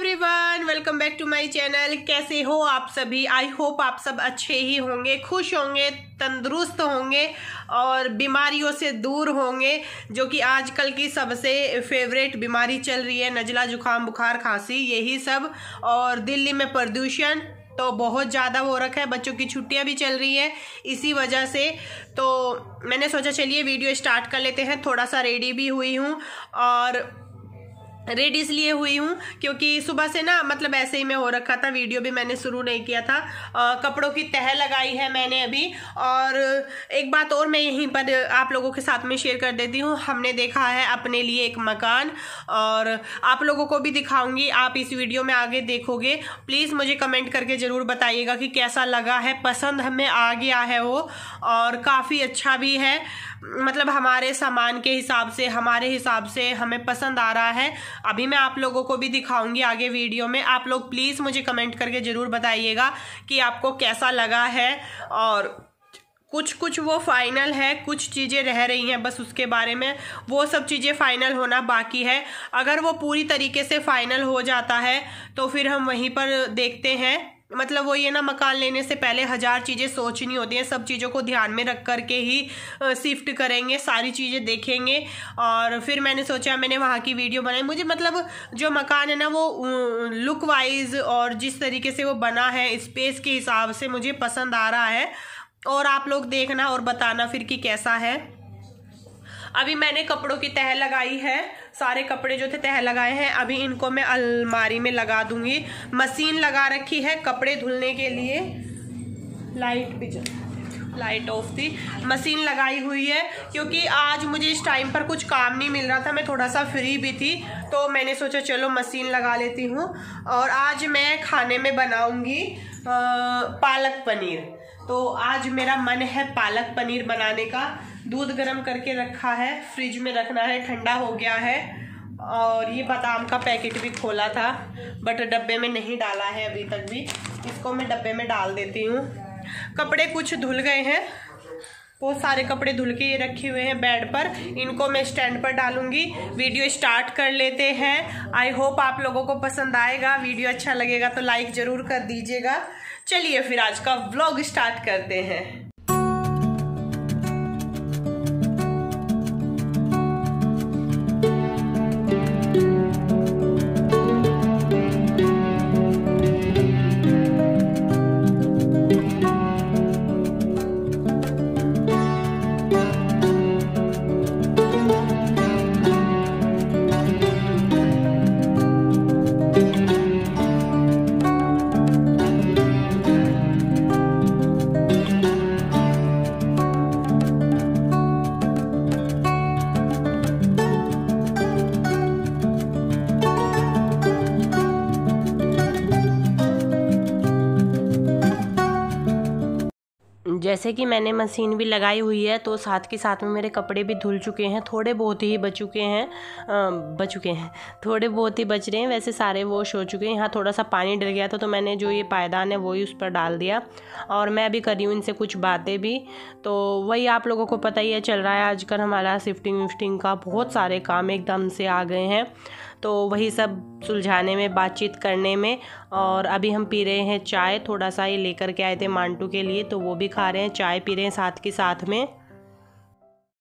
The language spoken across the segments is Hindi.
Everyone welcome back to my channel कैसे हो आप सभी? आई होप आप सब अच्छे ही होंगे, खुश होंगे, तंदुरुस्त होंगे और बीमारियों से दूर होंगे, जो कि आजकल की सबसे फेवरेट बीमारी चल रही है, नजला जुकाम, बुखार, खांसी, यही सब। और दिल्ली में प्रदूषण तो बहुत ज़्यादा हो रखा है, बच्चों की छुट्टियाँ भी चल रही हैं, इसी वजह से। तो मैंने सोचा चलिए वीडियो स्टार्ट कर लेते हैं, थोड़ा सा रेडी भी हुई हूँ और रेड इसलिए हुई हूँ क्योंकि सुबह से ना मतलब ऐसे ही मैं हो रखा था वीडियो भी मैंने शुरू नहीं किया था। आ, कपड़ों की तह लगाई है मैंने अभी और एक बात और मैं यहीं पर आप लोगों के साथ में शेयर कर देती हूँ। हमने देखा है अपने लिए एक मकान और आप लोगों को भी दिखाऊँगी आप इस वीडियो में आगे देखोगे। प्लीज़ मुझे कमेंट करके ज़रूर बताइएगा कि कैसा लगा है पसंद हमें आ गया है वो और काफ़ी अच्छा भी है। मतलब हमारे सामान के हिसाब से हमारे हिसाब से हमें पसंद आ रहा है। अभी मैं आप लोगों को भी दिखाऊँगी आगे वीडियो में। आप लोग प्लीज़ मुझे कमेंट करके ज़रूर बताइएगा कि आपको कैसा लगा है और कुछ कुछ वो फाइनल है, कुछ चीज़ें रह रही हैं, बस उसके बारे में वो सब चीज़ें फाइनल होना बाकी है। अगर वो पूरी तरीके से फाइनल हो जाता है तो फिर हम वहीं पर देखते हैं। मतलब वो ये ना मकान लेने से पहले हज़ार चीज़ें सोचनी होती हैं, सब चीज़ों को ध्यान में रख कर के ही शिफ्ट करेंगे, सारी चीज़ें देखेंगे। और फिर मैंने सोचा, मैंने वहाँ की वीडियो बनाई। मुझे मतलब जो मकान है ना, वो लुक वाइज और जिस तरीके से वो बना है स्पेस के हिसाब से मुझे पसंद आ रहा है। और आप लोग देखना और बताना फिर कि कैसा है। अभी मैंने कपड़ों की तह लगाई है। सारे कपड़े जो थे तह लगाए हैं। अभी इनको मैं अलमारी में लगा दूँगी। मशीन लगा रखी है कपड़े धुलने के लिए। लाइट भी लाइट ऑफ़ थी। मशीन लगाई हुई है, क्योंकि आज मुझे इस टाइम पर कुछ काम नहीं मिल रहा था। मैं थोड़ा सा फ्री भी थी तो मैंने सोचा चलो मशीन लगा लेती हूँ। और आज मैं खाने में बनाऊँगी पालक पनीर। तो आज मेरा मन है पालक पनीर बनाने का। दूध गर्म करके रखा है, फ्रिज में रखना है, ठंडा हो गया है। और ये बादाम का पैकेट भी खोला था बट डब्बे में नहीं डाला है अभी तक भी। इसको मैं डब्बे में डाल देती हूँ। कपड़े कुछ धुल गए हैं। बहुत सारे कपड़े धुल के ये रखे हुए हैं बेड पर। इनको मैं स्टैंड पर डालूँगी। वीडियो स्टार्ट कर लेते हैं। आई होप आप लोगों को पसंद आएगा। वीडियो अच्छा लगेगा तो लाइक ज़रूर कर दीजिएगा। चलिए फिर आज का व्लॉग स्टार्ट करते हैं। जैसे कि मैंने मशीन भी लगाई हुई है तो साथ के साथ में मेरे कपड़े भी धुल चुके हैं, थोड़े बहुत ही बच चुके हैं बच चुके हैं, थोड़े बहुत ही बच रहे हैं, वैसे सारे वॉश हो चुके हैं, यहाँ थोड़ा सा पानी डल गया था तो मैंने जो ये पायदान है वही उस पर डाल दिया, और मैं अभी करी हूँ इनसे कुछ बातें भी तो वही आप लोगों को पता ही है, चल रहा है आजकल हमारा शिफ्टिंग विफ्टिंग का बहुत सारे काम एकदम से आ गए हैं तो वही सब सुलझाने में, बातचीत करने में और अभी हम पी रहे हैं चाय थोड़ा सा ये लेकर के आए थे मांटू के लिए तो वो भी खा रहे हैं, चाय पी रहे हैं साथ के साथ में।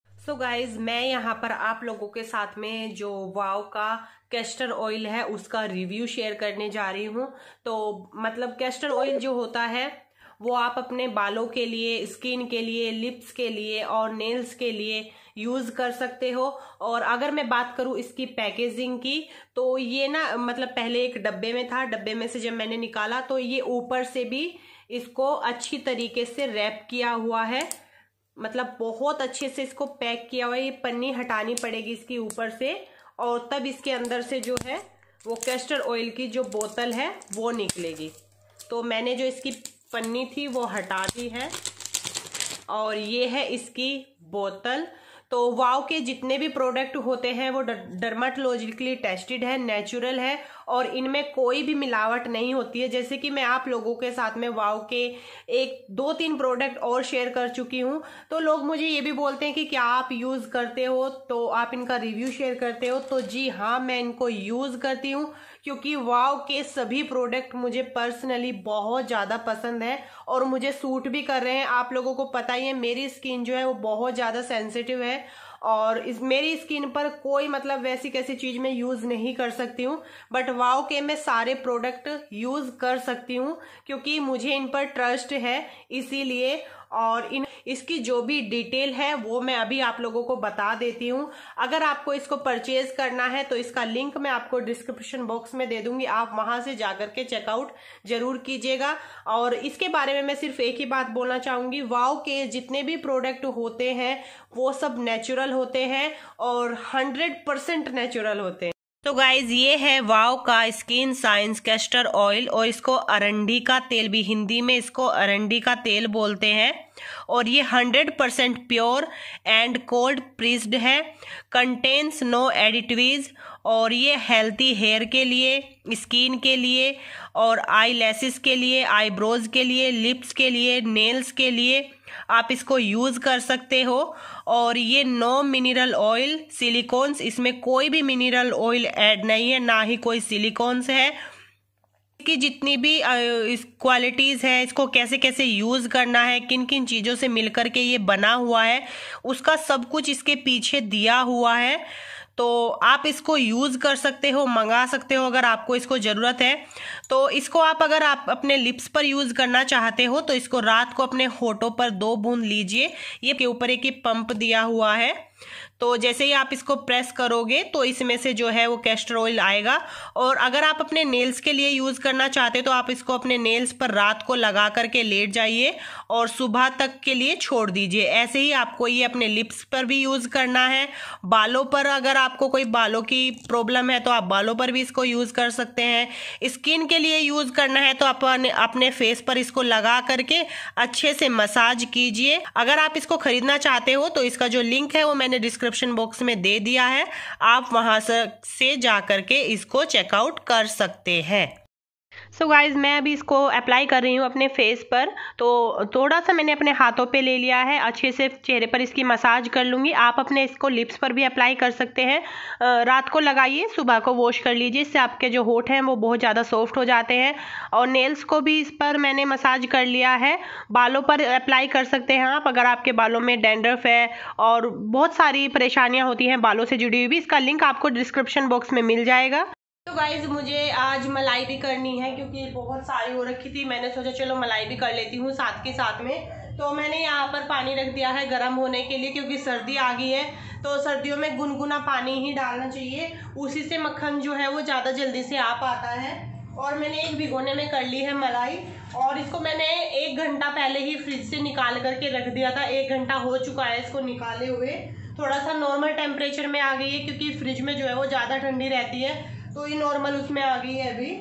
सो so गाइज़ मैं यहाँ पर आप लोगों के साथ में जो वाव का कैस्टर ऑयल है, उसका रिव्यू शेयर करने जा रही हूँ। तो मतलब कैस्टर ऑयल जो होता है वो आप अपने बालों के लिए स्किन के लिए लिप्स के लिए और नेल्स के लिए यूज़ कर सकते हो। और अगर मैं बात करूँ इसकी पैकेजिंग की तो ये ना मतलब पहले एक डब्बे में था, डब्बे में से जब मैंने निकाला तो ये ऊपर से भी इसको अच्छी तरीके से रैप किया हुआ है। मतलब बहुत अच्छे से इसको पैक किया हुआ है, ये पन्नी हटानी पड़ेगी इसकी ऊपर से। और तब इसके अंदर से जो है, वो कैस्टर ऑयल की जो बोतल है, वो निकलेगी। तो मैंने जो इसकी पन्नी थी, वो हटा दी है। और ये है इसकी बोतल। तो वाव के जितने भी प्रोडक्ट होते हैं, वो डर्माटोलॉजिकली टेस्टेड है, नेचुरल है और इनमें कोई भी मिलावट नहीं होती है। जैसे कि मैं आप लोगों के साथ में वाव के एक दो तीन प्रोडक्ट और शेयर कर चुकी हूँ। तो लोग मुझे ये भी बोलते हैं कि क्या आप यूज़ करते हो? तो आप इनका रिव्यू शेयर करते हो? तो जी हाँ मैं इनको यूज़ करती हूँ, क्योंकि वाव के सभी प्रोडक्ट मुझे पर्सनली बहुत ज़्यादा पसंद है और मुझे सूट भी कर रहे हैं। आप लोगों को पता ही है, मेरी स्किन जो है वो बहुत ज़्यादा सेंसिटिव है और इस मेरी स्किन पर कोई मतलब वैसी कैसी चीज़ मैं यूज़ नहीं कर सकती हूँ बट वाओ के मैं सारे प्रोडक्ट यूज़ कर सकती हूँ, क्योंकि मुझे इन पर ट्रस्ट है, इसीलिए और इन, इसकी जो भी डिटेल है, वो मैं अभी आप लोगों को बता देती हूँ। अगर आपको इसको परचेज करना है तो इसका लिंक मैं आपको डिस्क्रिप्शन बॉक्स में दे दूँगी। आप वहाँ से जाकर के चेकआउट ज़रूर कीजिएगा। और इसके बारे में मैं सिर्फ़ एक ही बात बोलना चाहूँगी। वाओ के जितने भी प्रोडक्ट होते हैं, वो सब नेचुरल होते हैं और हंड्रेड परसेंट नेचुरल होते हैं। तो गाइज़ ये है वाव का स्किन साइंस कैस्टर ऑयल और इसको अरंडी का तेल, भी हिंदी में इसको अरंडी का तेल बोलते हैं। और ये hundred percent pure and cold pressed है कंटेन्स नो एडिटिवीज और ये हेल्थी हेयर के लिए स्किन के लिए और आई लेसिस के लिए आईब्रोज के लिए लिप्स के लिए नेल्स के लिए आप इसको यूज़ कर सकते हो। और ये नो मिनरल ऑयल सिलिकॉन्स इसमें कोई भी मिनरल ऑयल ऐड नहीं है, ना ही कोई सिलिकॉन्स है। इसकी जितनी भी इस क्वालिटीज़ है, इसको कैसे कैसे यूज़ करना है, किन किन चीज़ों से मिलकर के ये बना हुआ है, उसका सब कुछ इसके पीछे दिया हुआ है। तो आप इसको यूज़ कर सकते हो, मंगा सकते हो अगर आपको इसको ज़रूरत है। तो इसको आप अगर आप अपने लिप्स पर यूज़ करना चाहते हो तो इसको रात को अपने होठों पर दो बूंद लीजिए। ये के ऊपर एक पंप दिया हुआ है। तो जैसे ही आप इसको प्रेस करोगे तो इसमें से जो है वो कैस्टर ऑयल आएगा। और अगर आप अपने नेल्स के लिए यूज़ करना चाहते तो आप इसको अपने नेल्स पर रात को लगा करके लेट जाइए और सुबह तक के लिए छोड़ दीजिए। ऐसे ही आपको ये अपने लिप्स पर भी यूज़ करना है। बालों पर अगर आपको कोई बालों की प्रॉब्लम है तो आप बालों पर भी इसको यूज़ कर सकते हैं। स्किन के लिए यूज़ करना है तो अपने अपने फेस पर इसको लगा करके अच्छे से मसाज कीजिए। अगर आप इसको खरीदना चाहते हो तो इसका जो लिंक है वो मैंने डिस्क्रिप्शन डिस्क्रिप्शन बॉक्स में दे दिया है। आप वहाँ से जा करके इसको चेकआउट कर सकते हैं। सो so गाइज़ मैं अभी इसको अप्लाई कर रही हूँ अपने फेस पर। तो थोड़ा सा मैंने अपने हाथों पे ले लिया है। अच्छे से चेहरे पर इसकी मसाज कर लूँगी। आप अपने इसको लिप्स पर भी अप्लाई कर सकते हैं। रात को लगाइए, सुबह को वॉश कर लीजिए। इससे आपके जो होठ हैं, वो बहुत ज़्यादा सॉफ्ट हो जाते हैं। और नेल्स को भी इस पर मैंने मसाज कर लिया है। बालों पर अप्लाई कर सकते हैं आप, अगर आपके बालों में डेंड्रफ है और बहुत सारी परेशानियाँ होती हैं बालों से जुड़ी हुई भी। इसका लिंक आपको डिस्क्रिप्शन बॉक्स में मिल जाएगा। तो गाइज़ मुझे आज मलाई भी करनी है क्योंकि बहुत सारी हो रखी थी। मैंने सोचा, चलो मलाई भी कर लेती हूँ साथ के साथ में। तो मैंने यहाँ पर पानी रख दिया है गर्म होने के लिए क्योंकि सर्दी आ गई है। तो सर्दियों में गुनगुना पानी ही डालना चाहिए। उसी से मक्खन जो है, वो ज़्यादा जल्दी से आ पाता है। और मैंने एक भिगोने में कर ली है मलाई। और इसको मैंने एक घंटा पहले ही फ्रिज से निकाल करके रख दिया था। एक घंटा हो चुका है इसको निकाले हुए। थोड़ा सा नॉर्मल टेम्परेचर में आ गई है क्योंकि फ्रिज में जो है, वो ज़्यादा ठंडी रहती है। तो ये नॉर्मल उसमें आ गई है अभी।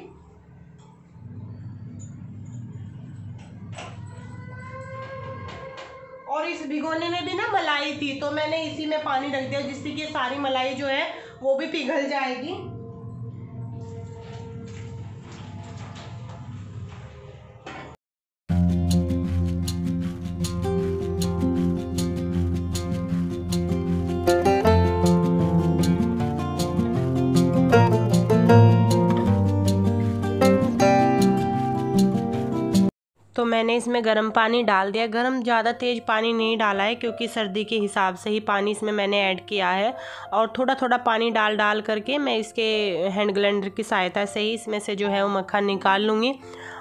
और इस भिगोने में भी ना मलाई थी तो मैंने इसी में पानी रख दिया, जिससे कि सारी मलाई जो है, वो भी पिघल जाएगी। तो मैंने इसमें गर्म पानी डाल दिया। गर्म ज़्यादा तेज़ पानी नहीं डाला है क्योंकि सर्दी के हिसाब से ही पानी इसमें मैंने ऐड किया है। और थोड़ा थोड़ा पानी डाल डाल करके मैं इसके हैंड ग्लैंडर की सहायता से ही इसमें से जो है वो मक्खन निकाल लूँगी।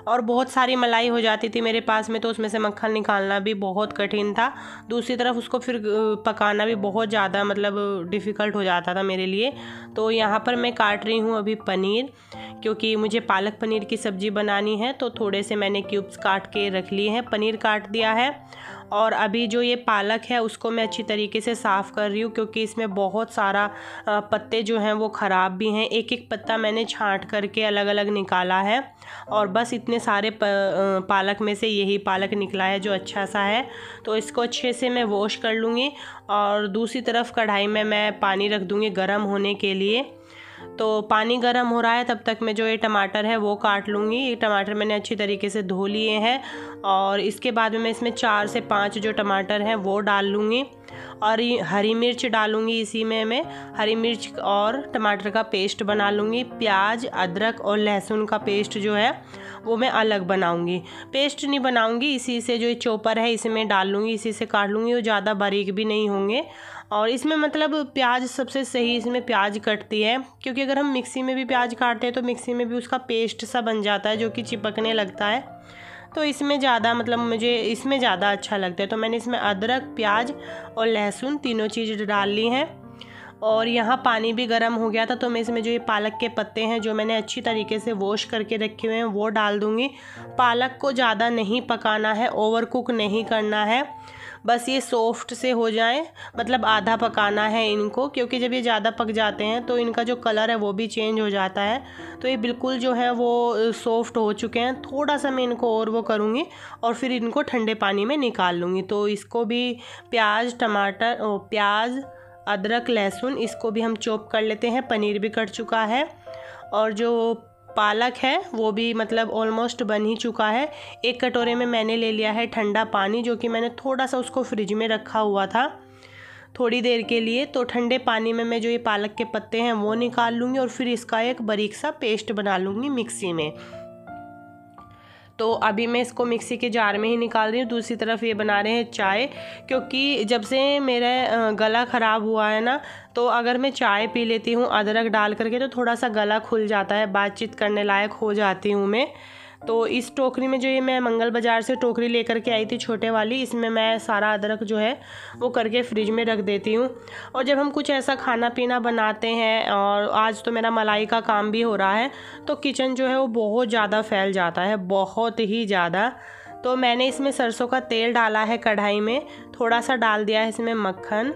और बहुत सारी मलाई हो जाती थी मेरे पास में तो उसमें से मक्खन निकालना भी बहुत कठिन था। दूसरी तरफ़ उसको फिर पकाना भी बहुत ज़्यादा मतलब डिफ़िकल्ट हो जाता था मेरे लिए। तो यहाँ पर मैं काट रही हूँ अभी पनीर, क्योंकि मुझे पालक पनीर की सब्ज़ी बनानी है तो थोड़े से मैंने क्यूब्स काट के रख लिए हैं। पनीर काट दिया है और अभी जो ये पालक है, उसको मैं अच्छी तरीके से साफ़ कर रही हूँ, क्योंकि इसमें बहुत सारा पत्ते जो हैं, वो ख़राब भी हैं। एक एक पत्ता मैंने छांट करके अलग अलग निकाला है और बस इतने सारे पालक में से यही पालक निकला है जो अच्छा सा है। तो इसको अच्छे से मैं वॉश कर लूँगी और दूसरी तरफ़ कढ़ाई में मैं पानी रख दूँगी गर्म होने के लिए। तो पानी गर्म हो रहा है, तब तक मैं जो ये टमाटर है वो काट लूँगी। ये टमाटर मैंने अच्छी तरीके से धो लिए हैं और इसके बाद में मैं इसमें चार से पाँच जो टमाटर हैं वो डाल लूँगी और हरी मिर्च डालूँगी इसी में मैं। हरी मिर्च और टमाटर का पेस्ट बना लूँगी। प्याज, अदरक और लहसुन का पेस्ट जो है वो मैं अलग बनाऊँगी। पेस्ट नहीं बनाऊँगी, इसी से जो चॉपर है इसे मैं डाल लूँगी, इसी से काट लूँगी। वो ज़्यादा बारीक भी नहीं होंगे। और इसमें मतलब प्याज सबसे सही इसमें प्याज कटती है, क्योंकि अगर हम मिक्सी में भी प्याज काटते हैं तो मिक्सी में भी उसका पेस्ट सा बन जाता है, जो कि चिपकने लगता है। तो इसमें ज़्यादा मतलब मुझे इसमें ज़्यादा अच्छा लगता है। तो मैंने इसमें अदरक, प्याज और लहसुन तीनों चीज़ डाल ली हैं। और यहाँ पानी भी गर्म हो गया था तो मैं इसमें जो ये पालक के पत्ते हैं, जो मैंने अच्छी तरीके से वॉश करके रखे हुए हैं, वो डाल दूँगी। पालक को ज़्यादा नहीं पकाना है ओवर कुक नहीं करना है। बस ये सॉफ्ट से हो जाए। मतलब आधा पकाना है इनको, क्योंकि जब ये ज़्यादा पक जाते हैं तो इनका जो कलर है वो भी चेंज हो जाता है। तो ये बिल्कुल जो है वो सॉफ्ट हो चुके हैं। थोड़ा सा मैं इनको और वो करूँगी और फिर इनको ठंडे पानी में निकाल लूँगी। तो इसको भी प्याज, टमाटर प्याज, अदरक, लहसुन, इसको भी हम चॉप कर लेते हैं। पनीर भी कट चुका है। और जो पालक है, वो भी मतलब ऑलमोस्ट बन ही चुका है। एक कटोरे में मैंने ले लिया है ठंडा पानी, जो कि मैंने थोड़ा सा उसको फ्रिज में रखा हुआ था थोड़ी देर के लिए। तो ठंडे पानी में मैं जो ये पालक के पत्ते हैं, वो निकाल लूँगी और फिर इसका एक बारीक सा पेस्ट बना लूँगी मिक्सी में। तो अभी मैं इसको मिक्सी के जार में ही निकाल रही हूँ। दूसरी तरफ़ ये बना रहे हैं चाय, क्योंकि जब से मेरा गला ख़राब हुआ है ना तो अगर मैं चाय पी लेती हूँ अदरक डाल करके तो थोड़ा सा गला खुल जाता है, बातचीत करने लायक हो जाती हूँ मैं। तो इस टोकरी में जो ये मैं मंगल बाज़ार से टोकरी लेकर के आई थी छोटे वाली, इसमें मैं सारा अदरक जो है वो करके फ्रिज में रख देती हूँ। और जब हम कुछ ऐसा खाना पीना बनाते हैं और आज तो मेरा मलाई का काम भी हो रहा है तो किचन जो है वो बहुत ज़्यादा फैल जाता है, बहुत ही ज़्यादा। तो मैंने इसमें सरसों का तेल डाला है कढ़ाई में थोड़ा सा डाल दिया है इसमें मक्खन।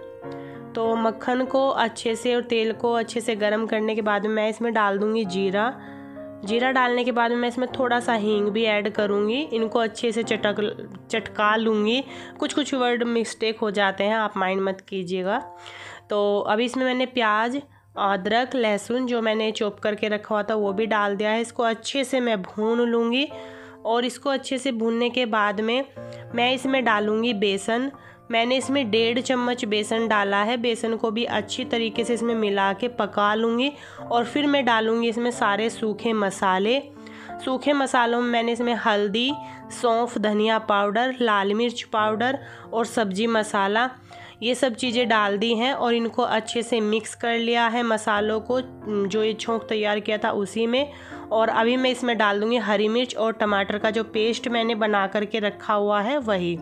तो मक्खन को अच्छे से और तेल को अच्छे से गर्म करने के बाद मैं इसमें डाल दूँगी जीरा। जीरा डालने के बाद में इसमें थोड़ा सा हींग भी ऐड करूँगी। इनको अच्छे से चटक, चटका लूँगी। कुछ कुछ वर्ड मिस्टेक हो जाते हैं, आप माइंड मत कीजिएगा। तो अभी इसमें मैंने प्याज, अदरक, लहसुन जो मैंने चॉप करके रखा हुआ था, वो भी डाल दिया है। इसको अच्छे से मैं भून लूँगी और इसको अच्छे से भूनने के बाद में मैं इसमें डालूँगी बेसन। मैंने इसमें डेढ़ चम्मच बेसन डाला है। बेसन को भी अच्छी तरीके से इसमें मिला के पका लूँगी और फिर मैं डालूँगी इसमें सारे सूखे मसाले। सूखे मसालों में मैंने इसमें हल्दी, सौंफ, धनिया पाउडर, लाल मिर्च पाउडर और सब्ज़ी मसाला। ये सब चीज़ें डाल दी हैं और इनको अच्छे से मिक्स कर लिया है मसालों को, जो ये छोंक तैयार किया था उसी में। और अभी मैं इसमें डाल दूँगी हरी मिर्च और टमाटर का जो पेस्ट मैंने बना करके रखा हुआ है वही।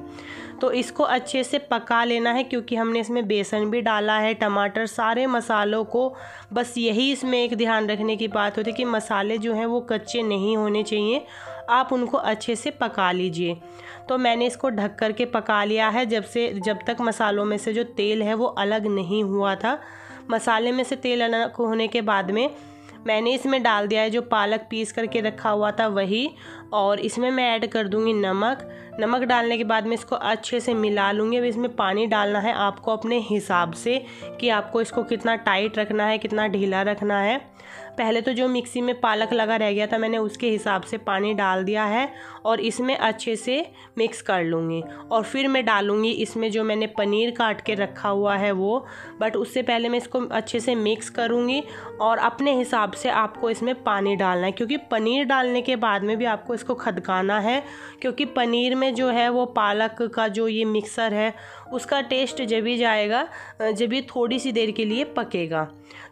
तो इसको अच्छे से पका लेना है क्योंकि हमने इसमें बेसन भी डाला है, टमाटर, सारे मसालों को। बस यही इसमें एक ध्यान रखने की बात होती है कि मसाले जो हैं वो कच्चे नहीं होने चाहिए। आप उनको अच्छे से पका लीजिए। तो मैंने इसको ढक कर के पका लिया है, जब से, जब तक मसालों में से जो तेल है वो अलग नहीं हुआ था। मसाले में से तेल अलग होने के बाद में मैंने इसमें डाल दिया है जो पालक पीस करके रखा हुआ था वही। और इसमें मैं ऐड कर दूँगी नमक। नमक डालने के बाद मैं इसको अच्छे से मिला लूँगी। अब इसमें पानी डालना है आपको अपने हिसाब से कि आपको इसको कितना टाइट रखना है, कितना ढीला रखना है। पहले तो जो मिक्सी में पालक लगा रह गया था, मैंने उसके हिसाब से पानी डाल दिया है और इसमें अच्छे से मिक्स कर लूँगी। और फिर मैं डालूँगी इसमें जो मैंने पनीर काट के रखा हुआ है वो, बट उससे पहले मैं इसको अच्छे से मिक्स करूँगी और अपने हिसाब से आपको इसमें पानी डालना है, क्योंकि पनीर डालने के बाद में भी आपको इसको खदकाना है, क्योंकि पनीर में जो है वो पालक का जो ये मिक्सर है उसका टेस्ट जब ही जाएगा जब भी थोड़ी सी देर के लिए पकेगा।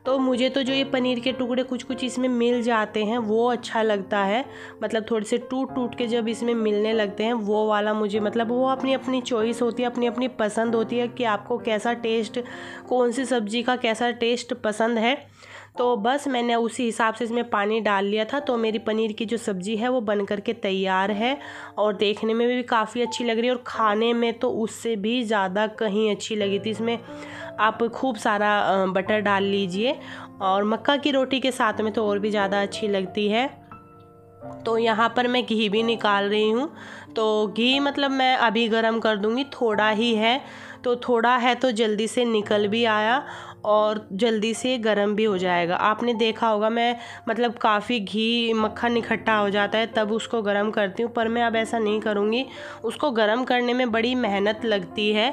तो मुझे तो जो ये पनीर के टुकड़े कुछ कुछ इसमें मिल जाते हैं, वो अच्छा लगता है। मतलब थोड़े से टूट टूट के जब इसमें मिलने लगते हैं, वो वाला मुझे मतलब वो अपनी अपनी चॉइस होती है, अपनी अपनी पसंद होती है कि आपको कैसा टेस्ट कौन सी सब्ज़ी का कैसा टेस्ट पसंद है। तो बस मैंने उसी हिसाब से इसमें पानी डाल लिया था। तो मेरी पनीर की जो सब्ज़ी है वो बन करके तैयार है और देखने में भी काफ़ी अच्छी लग रही है और खाने में तो उससे भी ज़्यादा कहीं अच्छी लगी थी। इसमें आप खूब सारा बटर डाल लीजिए और मक्का की रोटी के साथ में तो और भी ज़्यादा अच्छी लगती है। तो यहाँ पर मैं घी भी निकाल रही हूँ। तो घी मतलब मैं अभी गरम कर दूँगी, थोड़ा ही है। तो थोड़ा है तो जल्दी से निकल भी आया और जल्दी से गर्म भी हो जाएगा। आपने देखा होगा, मैं मतलब काफ़ी घी, मक्खन इकट्ठा हो जाता है, तब उसको गर्म करती हूँ, पर मैं अब ऐसा नहीं करूँगी। उसको गर्म करने में बड़ी मेहनत लगती है।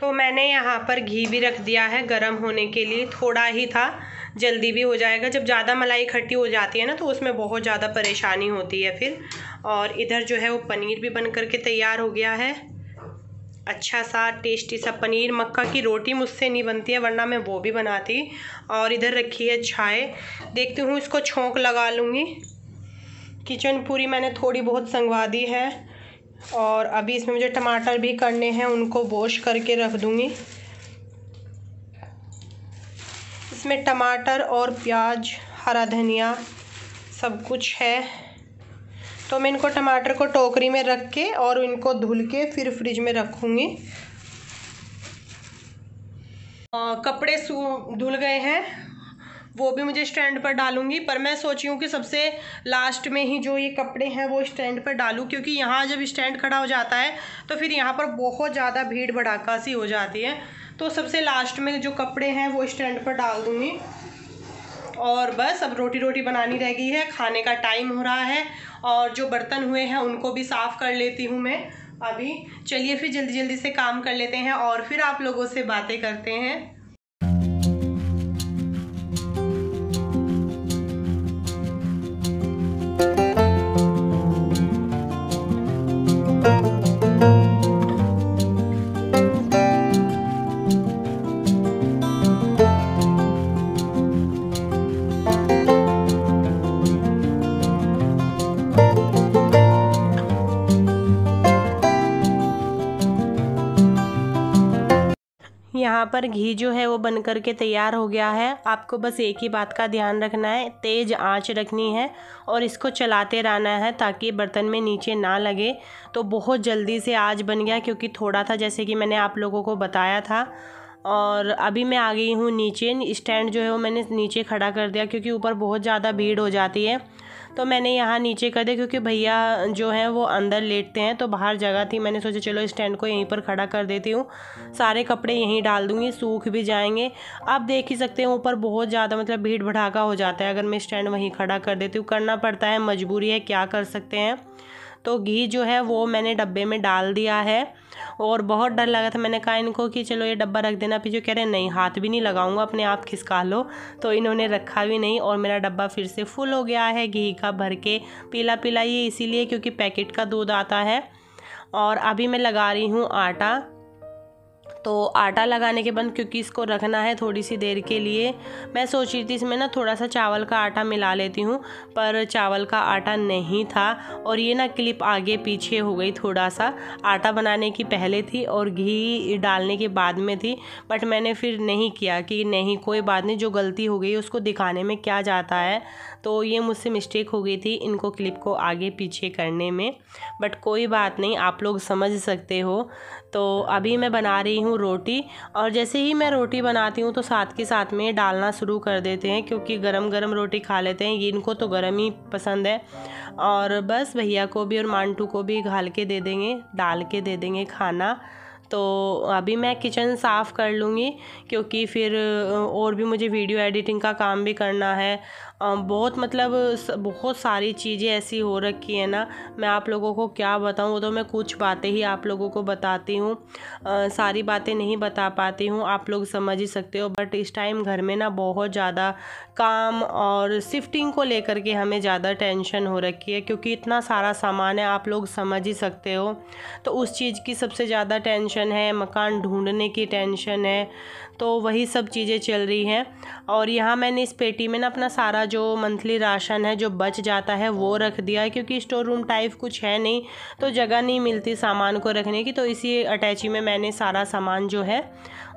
तो मैंने यहाँ पर घी भी रख दिया है गर्म होने के लिए। थोड़ा ही था, जल्दी भी हो जाएगा। जब ज़्यादा मलाई इकट्ठी हो जाती है ना तो उसमें बहुत ज़्यादा परेशानी होती है फिर। और इधर जो है वो पनीर भी बन करके तैयार हो गया है। अच्छा सा टेस्टी सा पनीर। मक्का की रोटी मुझसे नहीं बनती है, वरना मैं वो भी बनाती। और इधर रखी है चाय। देखती हूँ, इसको छोंक लगा लूँगी। किचन पूरी मैंने थोड़ी बहुत संगवा दी है। और अभी इसमें मुझे टमाटर भी करने हैं, उनको वॉश करके रख दूँगी। इसमें टमाटर और प्याज, हरा धनिया सब कुछ है। तो मैं इनको टमाटर को टोकरी में रख के और इनको धुल के फिर फ्रिज में रखूँगी। कपड़े धुल गए हैं। वो भी मुझे स्टैंड पर डालूँगी, पर मैं सोची हूँ कि सबसे लास्ट में ही जो ये कपड़े हैं वो स्टैंड पर डालूँ, क्योंकि यहाँ जब स्टैंड खड़ा हो जाता है तो फिर यहाँ पर बहुत ज़्यादा भीड़ भड़ाका सी हो जाती है। तो सबसे लास्ट में जो कपड़े हैं वो स्टैंड पर डाल दूँगी। और बस, अब रोटी रोटी बनानी रह गई है, खाने का टाइम हो रहा है और जो बर्तन हुए हैं, उनको भी साफ़ कर लेती हूँ मैं। अभी चलिए फिर जल्दी जल्दी से काम कर लेते हैं और फिर आप लोगों से बातें करते हैं। यहाँ पर घी जो है वो बन करके तैयार हो गया है। आपको बस एक ही बात का ध्यान रखना है, तेज़ आँच रखनी है और इसको चलाते रहना है ताकि बर्तन में नीचे ना लगे। तो बहुत जल्दी से आज बन गया क्योंकि थोड़ा था जैसे कि मैंने आप लोगों को बताया था। और अभी मैं आ गई हूँ नीचे। स्टैंड जो है वो मैंने नीचे खड़ा कर दिया क्योंकि ऊपर बहुत ज़्यादा भीड़ हो जाती है। तो मैंने यहाँ नीचे कर दिया क्योंकि भैया जो हैं वो अंदर लेटते हैं तो बाहर जगह थी। मैंने सोचा चलो स्टैंड को यहीं पर खड़ा कर देती हूँ। सारे कपड़े यहीं डाल दूँगी, सूख भी जाएँगे। आप देख ही सकते हैं ऊपर बहुत ज़्यादा मतलब भीड़ भड़ाका हो जाता है। अगर मैं स्टैंड वहीं खड़ा कर देती हूँ, करना पड़ता है, मजबूरी है, क्या कर सकते हैं? तो घी जो है वो मैंने डब्बे में डाल दिया है। और बहुत डर लगा था। मैंने कहा इनको कि चलो ये डब्बा रख देना। पीछे कह रहे नहीं, हाथ भी नहीं लगाऊँगा, अपने आप खिसका लो। तो इन्होंने रखा भी नहीं और मेरा डब्बा फिर से फुल हो गया है घी का भर के। पीला पीला ये इसीलिए क्योंकि पैकेट का दूध आता है। और अभी मैं लगा रही हूँ आटा। तो आटा लगाने के बाद क्योंकि इसको रखना है थोड़ी सी देर के लिए। मैं सोच रही थी इसमें ना थोड़ा सा चावल का आटा मिला लेती हूँ, पर चावल का आटा नहीं था और ये ना क्लिप आगे पीछे हो गई थोड़ा सा। आटा बनाने की पहले थी और घी डालने के बाद में थी, बट मैंने फिर नहीं किया कि नहीं, कोई बात नहीं, जो गलती हो गई उसको दिखाने में क्या जाता है। तो ये मुझसे मिस्टेक हो गई थी इनको क्लिप को आगे पीछे करने में। बट कोई बात नहीं, आप लोग समझ सकते हो। तो अभी मैं बना रही हूँ रोटी। और जैसे ही मैं रोटी बनाती हूँ तो साथ के साथ में डालना शुरू कर देते हैं, क्योंकि गरम गरम रोटी खा लेते हैं। ये इनको तो गरम ही पसंद है। और बस भैया को भी और मांटू को भी घाल के दे देंगे, डाल के दे देंगे खाना। तो अभी मैं किचन साफ़ कर लूँगी, क्योंकि फिर और भी मुझे वीडियो एडिटिंग का काम भी करना है। बहुत मतलब बहुत सारी चीज़ें ऐसी हो रखी है ना। मैं आप लोगों को क्या बताऊँ, वो तो मैं कुछ बातें ही आप लोगों को बताती हूँ। सारी बातें नहीं बता पाती हूँ, आप लोग समझ ही सकते हो बट इस टाइम घर में ना बहुत ज़्यादा काम और शिफ्टिंग को लेकर के हमें ज़्यादा टेंशन हो रखी है, क्योंकि इतना सारा सामान है, आप लोग समझ ही सकते हो। तो उस चीज़ की सबसे ज़्यादा टेंशन है, मकान ढूँढने की टेंशन है तो वही सब चीज़ें चल रही हैं। और यहाँ मैंने इस पेटी में ना अपना सारा जो मंथली राशन है, जो बच जाता है, वो रख दिया क्योंकि स्टोर रूम टाइप कुछ है नहीं तो जगह नहीं मिलती सामान को रखने की तो इसी अटैची में मैंने सारा सामान जो है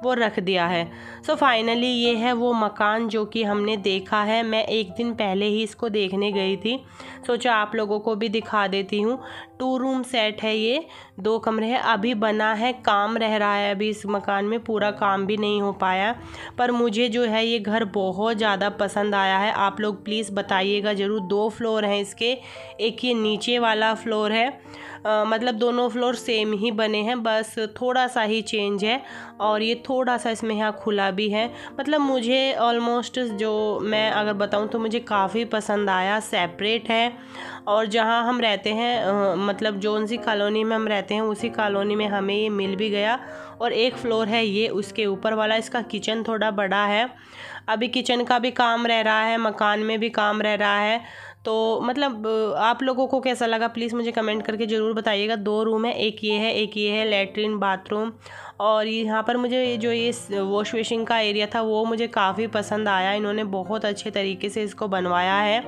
वो रख दिया है। सो so फाइनली ये है वो मकान जो कि हमने देखा है। मैं एक दिन पहले ही इसको देखने गई थी। सोचा आप लोगों को भी दिखा देती हूँ। टू रूम सेट है ये। दो कमरे हैं। अभी बना है। काम रह रहा है अभी इस मकान में। पूरा काम भी नहीं हो पाया। पर मुझे जो है ये घर बहुत ज़्यादा पसंद आया है। आप लोग प्लीज़ बताइएगा। ज़रूर दो फ्लोर हैं इसके। एक ये नीचे वाला फ्लोर है। आ, मतलब दोनों फ्लोर सेम ही बने हैं बस थोड़ा सा ही चेंज है और ये थोड़ा सा इसमें यहाँ खुला भी है। मतलब मुझे ऑलमोस्ट जो मैं अगर बताऊँ तो मुझे काफ़ी पसंद आया सेपरेट है और जहाँ हम रहते हैं मतलब जो सी कॉलोनी में हम रहते हैं उसी कॉलोनी में हमें ये मिल भी गया और एक फ्लोर है ये उसके ऊपर वाला इसका किचन थोड़ा बड़ा है। अभी किचन का भी काम रह रहा है मकान में भी काम रह रहा है तो मतलब आप लोगों को कैसा लगा? प्लीज़ मुझे कमेंट करके ज़रूर बताइएगा। दो रूम है, एक ये है, एक ये है, लेटरिन, बाथरूम और यहाँ पर मुझे ये जो ये वॉश वेशिंग का एरिया था, वो मुझे काफ़ी पसंद आया। इन्होंने बहुत अच्छे तरीके से इसको बनवाया है।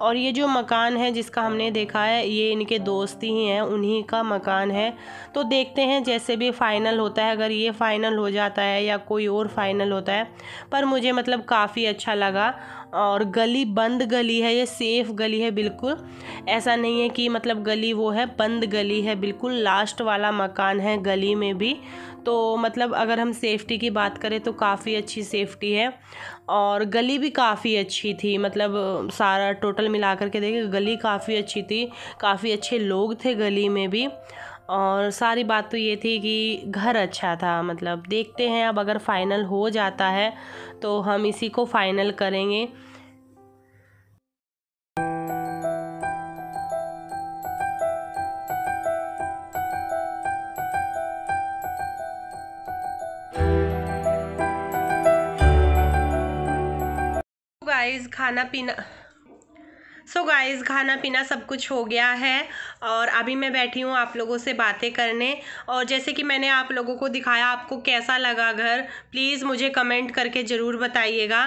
और ये जो मकान है, जिसका हमने देखा है, ये इनके दोस्त ही हैं, उन्हीं का मकान है। तो देखते हैं, जैसे भी फ़ाइनल होता है, अगर ये फ़ाइनल हो जाता है या कोई और फ़ाइनल होता है, पर मुझे मतलब काफ़ी अच्छा लगा। और गली बंद गली है, ये सेफ़ गली है, बिल्कुल। ऐसा नहीं है कि मतलब गली वो है, बंद गली है, बिल्कुल। लास्ट वाला मकान है गली में भी। तो मतलब अगर हम सेफ़्टी की बात करें तो काफ़ी अच्छी सेफ़्टी है और गली भी काफ़ी अच्छी थी। मतलब सारा टोटल मिला कर के देखे गली काफ़ी अच्छी थी, काफ़ी अच्छे लोग थे गली में भी। और सारी बात तो ये थी कि घर अच्छा था। मतलब देखते हैं, अब अगर फ़ाइनल हो जाता है तो हम इसी को फ़ाइनल करेंगे। गाइस खाना पीना सो so गाइस खाना पीना सब कुछ हो गया है और अभी मैं बैठी हूँ आप लोगों से बातें करने। और जैसे कि मैंने आप लोगों को दिखाया आपको कैसा लगा घर प्लीज़ मुझे कमेंट करके ज़रूर बताइएगा।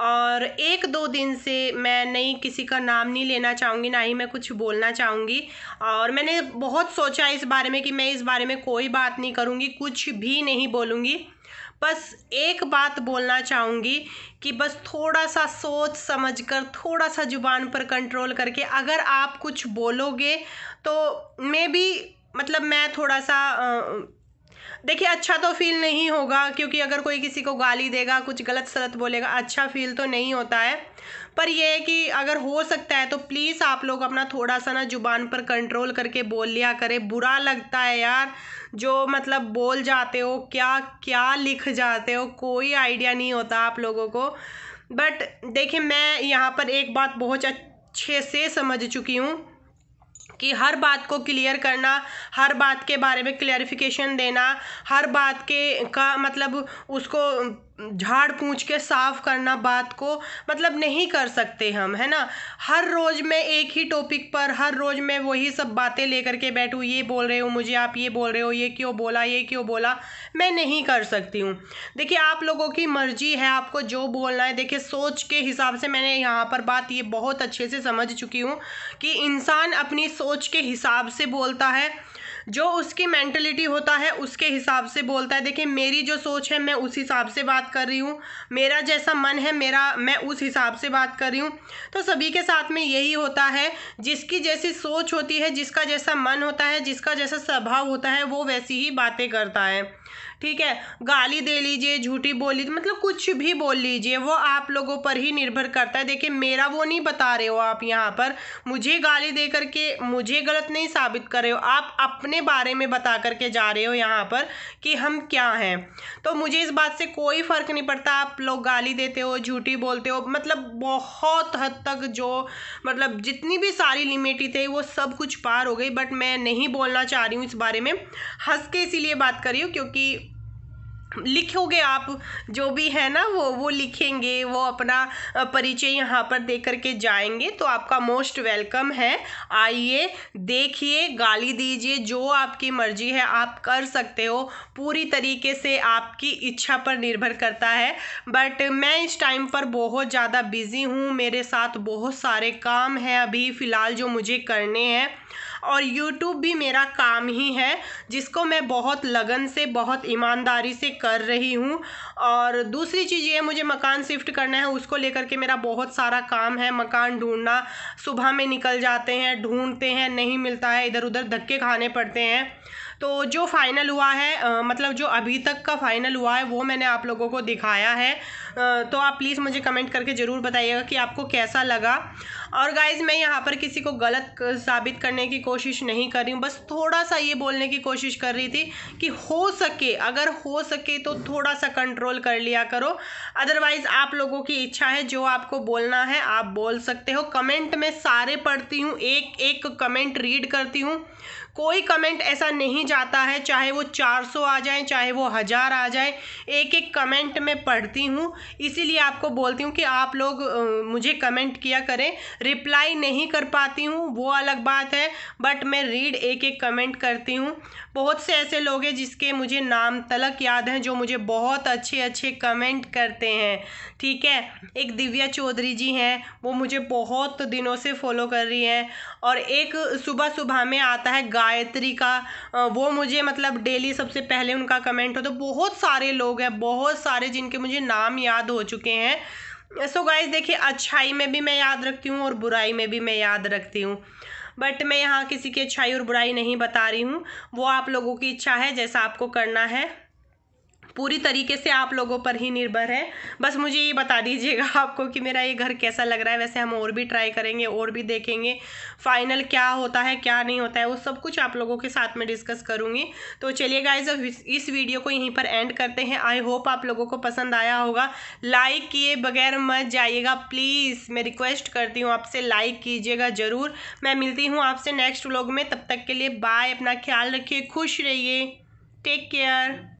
और एक दो दिन से मैं नहीं, किसी का नाम नहीं लेना चाहूँगी, ना ही मैं कुछ बोलना चाहूँगी। और मैंने बहुत सोचा इस बारे में कि मैं इस बारे में कोई बात नहीं करूँगी, कुछ भी नहीं बोलूँगी। बस एक बात बोलना चाहूँगी कि बस थोड़ा सा सोच समझ कर थोड़ा सा ज़ुबान पर कंट्रोल करके अगर आप कुछ बोलोगे तो मे भी मतलब मैं थोड़ा सा देखिए अच्छा तो फील नहीं होगा क्योंकि अगर कोई किसी को गाली देगा, कुछ गलत सलत बोलेगा अच्छा फील तो नहीं होता है। पर यह है कि अगर हो सकता है तो प्लीज़ आप लोग अपना थोड़ा सा ना ज़ुबान पर कंट्रोल करके बोल लिया करें। बुरा लगता है यार, जो मतलब बोल जाते हो, क्या क्या लिख जाते हो, कोई आइडिया नहीं होता आप लोगों को। बट देखिए, मैं यहाँ पर एक बात बहुत अच्छे से समझ चुकी हूँ कि हर बात को क्लियर करना, हर बात के बारे में क्लैरिफिकेशन देना, हर बात के का मतलब उसको झाड़ पूछ के साफ़ करना बात को मतलब नहीं कर सकते हम, है ना? हर रोज़ मैं एक ही टॉपिक पर, हर रोज़ मैं वही सब बातें लेकर के बैठूँ, ये बोल रहे हो मुझे, आप ये बोल रहे हो, ये क्यों बोला, ये क्यों बोला, मैं नहीं कर सकती हूँ। देखिए, आप लोगों की मर्ज़ी है आपको जो बोलना है। देखिए, सोच के हिसाब से मैंने यहाँ पर बात ये बहुत अच्छे से समझ चुकी हूँ कि इंसान अपनी सोच के हिसाब से बोलता है। जो उसकी मैंटलिटी होता है, उसके हिसाब से बोलता है। देखिए, मेरी जो सोच है, मैं उस हिसाब से बात कर रही हूँ। मेरा जैसा मन है, मेरा, मैं उस हिसाब से बात कर रही हूँ। तो सभी के साथ में यही होता है, जिसकी जैसी सोच होती है, जिसका जैसा मन होता है, जिसका जैसा स्वभाव होता है, वो वैसी ही बातें करता है। ठीक है? गाली दे लीजिए, झूठी बोल लीजिए मतलब कुछ भी बोल लीजिए, वो आप लोगों पर ही निर्भर करता है। देखिए, मेरा वो नहीं बता रहे हो आप यहाँ पर। मुझे गाली दे करके मुझे गलत नहीं साबित कर रहे हो। आप अपने बारे में बता करके जा रहे हो यहाँ पर कि हम क्या हैं। तो मुझे इस बात से कोई फ़र्क नहीं पड़ता। आप लोग गाली देते हो, झूठी बोलते हो मतलब बहुत हद तक जो मतलब जितनी भी सारी लिमिटी थी, वो सब कुछ पार हो गई। बट मैं नहीं बोलना चाह रही हूँ इस बारे में। हंस के इसीलिए बात कर रही हूँ, क्योंकि लिखोगे आप, जो भी है ना, वो वो लिखेंगे, वो अपना परिचय यहाँ पर दे करके जाएँगे तो आपका मोस्ट वेलकम है। आइए, देखिए, गाली दीजिए, जो आपकी मर्ज़ी है, आप कर सकते हो। पूरी तरीके से आपकी इच्छा पर निर्भर करता है। बट मैं इस टाइम पर बहुत ज़्यादा बिज़ी हूँ। मेरे साथ बहुत सारे काम हैं अभी, फ़िलहाल जो मुझे करने हैं। और यूट्यूब भी मेरा काम ही है जिसको मैं बहुत लगन से बहुत ईमानदारी से कर रही हूँ। और दूसरी चीज़ ये मुझे मकान शिफ्ट करना है उसको लेकर के मेरा बहुत सारा काम है। मकान ढूंढना सुबह में निकल जाते हैं ढूंढते हैं नहीं मिलता है इधर उधर धक्के खाने पड़ते हैं। तो जो फ़ाइनल हुआ है आ, मतलब जो अभी तक का फ़ाइनल हुआ है वो मैंने आप लोगों को दिखाया है। आ, तो आप प्लीज़ मुझे कमेंट करके ज़रूर बताइएगा कि आपको कैसा लगा। और गाइज़ मैं यहाँ पर किसी को गलत साबित करने की कोशिश नहीं कर रही हूँ, बस थोड़ा सा ये बोलने की कोशिश कर रही थी कि हो सके, अगर हो सके तो थोड़ा सा कंट्रोल कर लिया करो। अदरवाइज़ आप लोगों की इच्छा है, जो आपको बोलना है, आप बोल सकते हो। कमेंट में सारे पढ़ती हूँ, एक एक कमेंट रीड करती हूँ। कोई कमेंट ऐसा नहीं जाता है, चाहे वो चार सौ आ जाए, चाहे वो हज़ार आ जाए, एक एक कमेंट मैं पढ़ती हूँ। इसीलिए आपको बोलती हूँ कि आप लोग मुझे कमेंट किया करें। रिप्लाई नहीं कर पाती हूँ, वो अलग बात है, बट मैं रीड एक एक कमेंट करती हूँ। बहुत से ऐसे लोग हैं जिसके मुझे नाम तलक याद हैं, जो मुझे बहुत अच्छे अच्छे कमेंट करते हैं। ठीक है, एक दिव्या चौधरी जी हैं, वो मुझे बहुत दिनों से फॉलो कर रही हैं और एक सुबह सुबह में आता है गायत्री का वो मुझे मतलब डेली सबसे पहले उनका कमेंट हो तो बहुत सारे लोग हैं, बहुत सारे जिनके मुझे नाम याद हो चुके हैं। सो गाइज़ देखिए, अच्छाई में भी मैं याद रखती हूँ और बुराई में भी मैं याद रखती हूँ। बट मैं यहाँ किसी की अच्छाई और बुराई नहीं बता रही हूँ। वो आप लोगों की इच्छा है, जैसा आपको करना है। पूरी तरीके से आप लोगों पर ही निर्भर है। बस मुझे ये बता दीजिएगा आपको कि मेरा ये घर कैसा लग रहा है। वैसे हम और भी ट्राई करेंगे, और भी देखेंगे। फाइनल क्या होता है, क्या नहीं होता है, वो सब कुछ आप लोगों के साथ में डिस्कस करूँगी। तो चलिए गाइज़ इस वीडियो को यहीं पर एंड करते हैं। आई होप आप लोगों को पसंद आया होगा। लाइक किए बगैर मत जाइएगा। प्लीज़ मैं रिक्वेस्ट करती हूँ आपसे लाइक कीजिएगा ज़रूर। मैं मिलती हूँ आपसे नेक्स्ट व्लॉग में। तब तक के लिए बाय अपना ख्याल रखिए, खुश रहिए। Take care